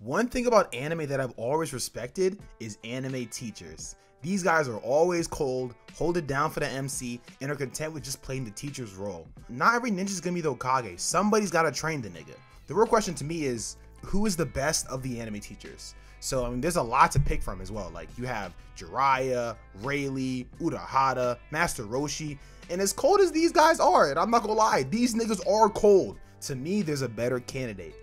One thing about anime that I've always respected is anime teachers. These guys are always cold, hold it down for the MC, and are content with just playing the teacher's role. Not every ninja's gonna be the Hokage. Somebody's gotta train the nigga. The real question to me is, who is the best of the anime teachers? So I mean, there's a lot to pick from as well. Like you have Jiraiya, Rayleigh, Urahara, Master Roshi, and as cold as these guys are, and I'm not gonna lie, these niggas are cold. To me, there's a better candidate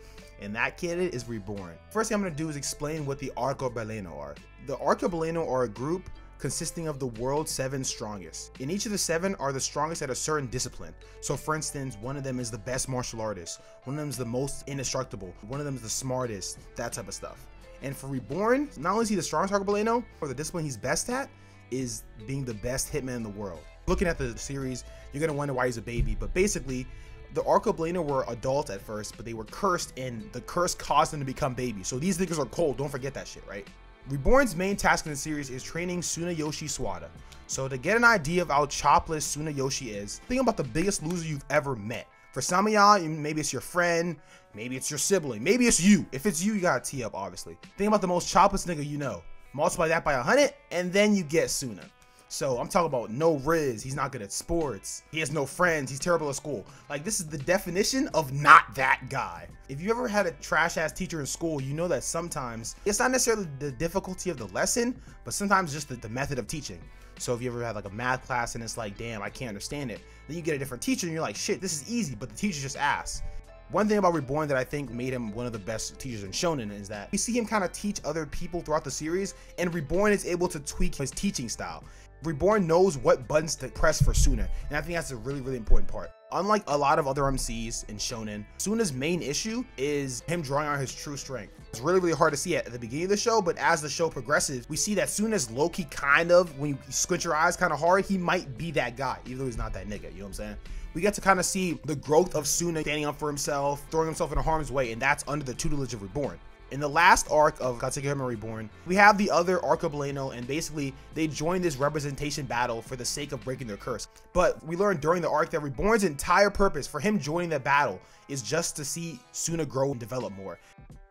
and that candidate is Reborn. First thing I'm gonna do is explain what the Arcobaleno are. The Arcobaleno are a group consisting of the world's seven strongest. And each of the seven are the strongest at a certain discipline. So for instance, one of them is the best martial artist, one of them is the most indestructible, one of them is the smartest, that type of stuff. And for Reborn, not only is he the strongest Arcobaleno, or the discipline he's best at, is being the best hitman in the world. Looking at the series, you're gonna wonder why he's a baby, but basically, the Arcobaleno were adult at first, but they were cursed, and the curse caused them to become babies. So these niggas are cold. Don't forget that shit, right? Reborn's main task in the series is training Tsunayoshi Sawada. So to get an idea of how chopless Tsunayoshi is, think about the biggest loser you've ever met. For some of y'all, maybe it's your friend, maybe it's your sibling, maybe it's you. If it's you, you gotta tee up, obviously. Think about the most chopless nigga you know. Multiply that by 100, and then you get Tsuna. So I'm talking about no Riz. He's not good at sports. He has no friends. He's terrible at school. Like this is the definition of not that guy. If you ever had a trash ass teacher in school, you know that sometimes it's not necessarily the difficulty of the lesson, but sometimes just the, the method of teaching. So if you ever had like a math class and it's like, damn, I can't understand it, then you get a different teacher and you're like, shit, this is easy, but the teacher just ass. One thing about Reborn that I think made him one of the best teachers in Shonen is that we see him kind of teach other people throughout the series, and Reborn is able to tweak his teaching style. Reborn knows what buttons to press for Tsuna, and I think that's a really, really important part. Unlike a lot of other MCs in Shonen, Tsuna's main issue is him drawing on his true strength. It's really, really hard to see at the beginning of the show, but as the show progresses, we see that Tsuna's low-key kind of, when you squint your eyes kind of hard, he might be that guy, even though he's not that nigga, you know what I'm saying? We get to kind of see the growth of Tsuna standing up for himself, throwing himself into harm's way, and that's under the tutelage of Reborn. In the last arc of Katsuhiro Reborn, we have the other Arcobaleno, and basically they join this representation battle for the sake of breaking their curse. But we learned during the arc that Reborn's entire purpose for him joining the battle is just to see Tsuna grow and develop more.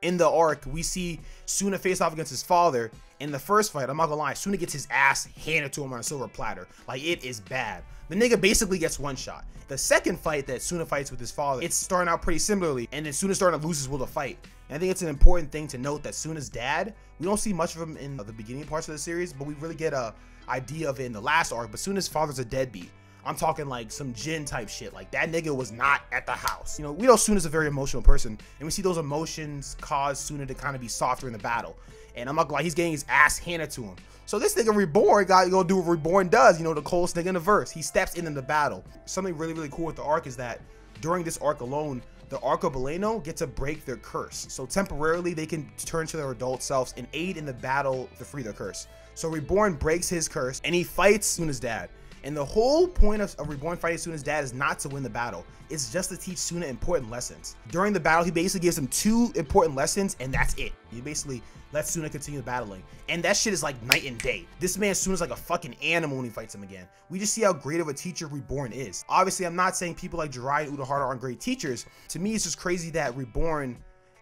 In the arc, we see Tsuna face off against his father. In the first fight, I'm not gonna lie, Tsuna gets his ass handed to him on a silver platter. Like, it is bad. The nigga basically gets one shot. The second fight that Tsuna fights with his father, it's starting out pretty similarly, and then Tsuna starting to lose his will to fight. And I think it's an important thing to note that Tsuna's dad, we don't see much of him in the beginning parts of the series, but we really get a idea of it in the last arc. But Tsuna's father's a deadbeat. I'm talking like some gin type shit. Like that nigga was not at the house. You know, we know Tsuna's a very emotional person, and we see those emotions cause Tsuna to kind of be softer in the battle. And I'm not like he's getting his ass handed to him. So this nigga Reborn got to do what Reborn does, you know, the coldest nigga in the verse. He steps in in the battle. Something really, really cool with the arc is that during this arc alone, the Arcobaleno get to break their curse. So temporarily, they can turn to their adult selves and aid in the battle to free their curse. So Reborn breaks his curse and he fights Tsuna's dad. And the whole point of, of Reborn fighting Tsuna's dad is not to win the battle. It's just to teach Tsuna important lessons. During the battle, he basically gives him two important lessons, and that's it. He basically lets Tsuna continue battling. And that shit is like night and day. This man Tsuna's like a fucking animal when he fights him again. We just see how great of a teacher Reborn is. Obviously, I'm not saying people like Jiraiya and Urahara aren't great teachers. To me, it's just crazy that Reborn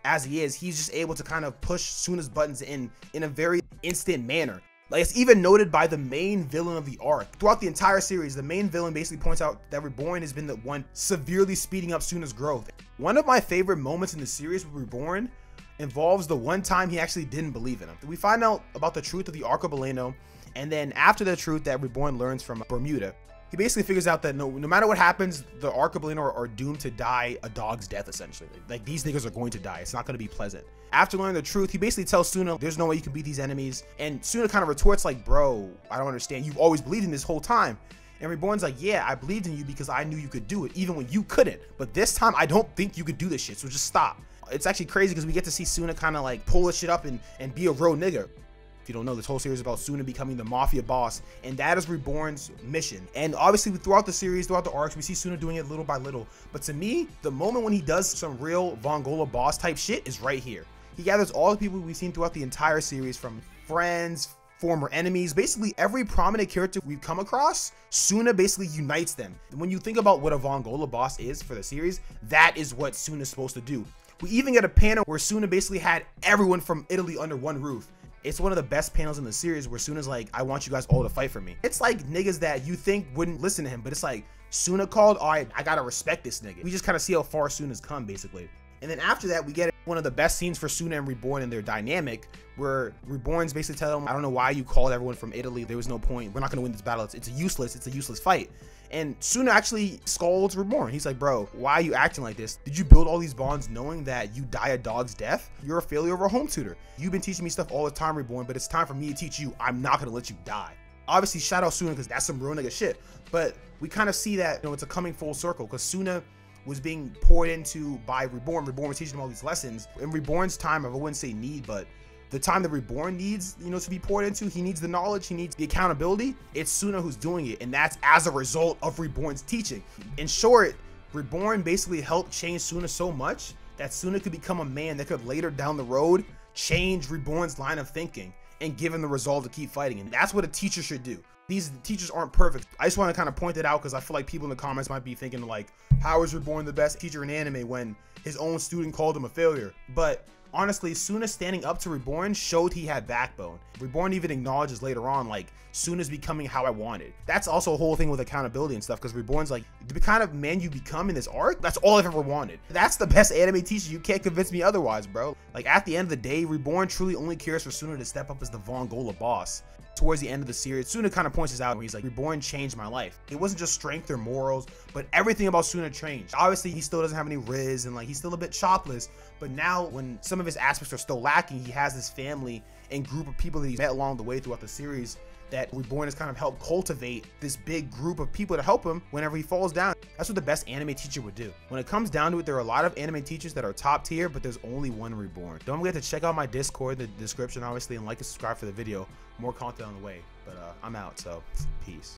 as he is, he's just able to kind of push Tsuna's buttons in in a very instant manner. Like it's even noted by the main villain of the arc. Throughout the entire series, the main villain basically points out that Reborn has been the one severely speeding up Tsuna's growth. One of my favorite moments in the series with Reborn involves the one time he actually didn't believe in him. We find out about the truth of the Arcobaleno, and then after the truth that Reborn learns from Bermuda, he basically figures out that no, no matter what happens, the Arcobaleno are, are doomed to die a dog's death, essentially. Like, these niggas are going to die. It's not going to be pleasant. After learning the truth, he basically tells Tsuna, there's no way you can beat these enemies. And Tsuna kind of retorts like, bro, I don't understand. You've always believed in this whole time. And Reborn's like, yeah, I believed in you because I knew you could do it, even when you couldn't. But this time, I don't think you could do this shit, so just stop. It's actually crazy because we get to see Tsuna kind of like pull this shit up and, and be a real nigga. If you don't know, this whole series is about Tsuna becoming the mafia boss, and that is Reborn's mission. And obviously, throughout the series, throughout the arcs, we see Tsuna doing it little by little. But to me, the moment when he does some real Vongola boss type shit is right here. He gathers all the people we've seen throughout the entire series, from friends, former enemies, basically every prominent character we've come across, Tsuna basically unites them. When you think about what a Vongola boss is for the series, that is what Tsuna's supposed to do. We even get a panel where Tsuna basically had everyone from Italy under one roof. It's one of the best panels in the series where Tsuna's like, I want you guys all to fight for me. It's like niggas that you think wouldn't listen to him, but it's like, Tsuna called, all right, I gotta respect this nigga. We just kind of see how far Tsuna's come, basically. And then after that, we get one of the best scenes for Tsuna and Reborn and their dynamic, where Reborn's basically telling him, I don't know why you called everyone from Italy. There was no point. We're not gonna win this battle. It's, it's useless. It's a useless fight. And Tsuna actually scolds Reborn. He's like, bro, why are you acting like this? Did you build all these bonds knowing that you die a dog's death? You're a failure of a home tutor. You've been teaching me stuff all the time, Reborn, but it's time for me to teach you. I'm not gonna let you die. Obviously, shout out Tsuna because that's some real nigga shit. But we kind of see that, you know, it's a coming full circle because Tsuna was being poured into by Reborn. Reborn was teaching him all these lessons. In Reborn's time, I wouldn't say need, but the time that Reborn needs, you know, to be poured into. He needs the knowledge, he needs the accountability. It's Tsuna who's doing it, and that's as a result of Reborn's teaching. In short, Reborn basically helped change Tsuna so much that Tsuna could become a man that could later down the road change Reborn's line of thinking and give him the resolve to keep fighting. And that's what a teacher should do. These teachers aren't perfect. I just want to kind of point that out because I feel like people in the comments might be thinking like, how is Reborn the best teacher in anime when his own student called him a failure? But honestly, Tsuna standing up to Reborn showed he had backbone. Reborn even acknowledges later on, like, Tsuna's becoming how I wanted. That's also a whole thing with accountability and stuff, because Reborn's like, the kind of man you become in this arc, that's all I've ever wanted. That's the best anime teacher. You can't convince me otherwise, bro. Like, at the end of the day, Reborn truly only cares for Tsuna to step up as the Vongola boss towards the end of the series, Tsuna kind of points this out where he's like, Reborn changed my life. It wasn't just strength or morals, but everything about Tsuna changed. Obviously, he still doesn't have any Riz and like he's still a bit chopless, but now when some of his aspects are still lacking, he has this family and group of people that he's met along the way throughout the series that Reborn has kind of helped cultivate this big group of people to help him whenever he falls down. That's what the best anime teacher would do. When it comes down to it, there are a lot of anime teachers that are top tier, but there's only one Reborn. Don't forget to check out my Discord in the description, obviously, and like and subscribe for the video. More content on the way. But uh, I'm out, so peace.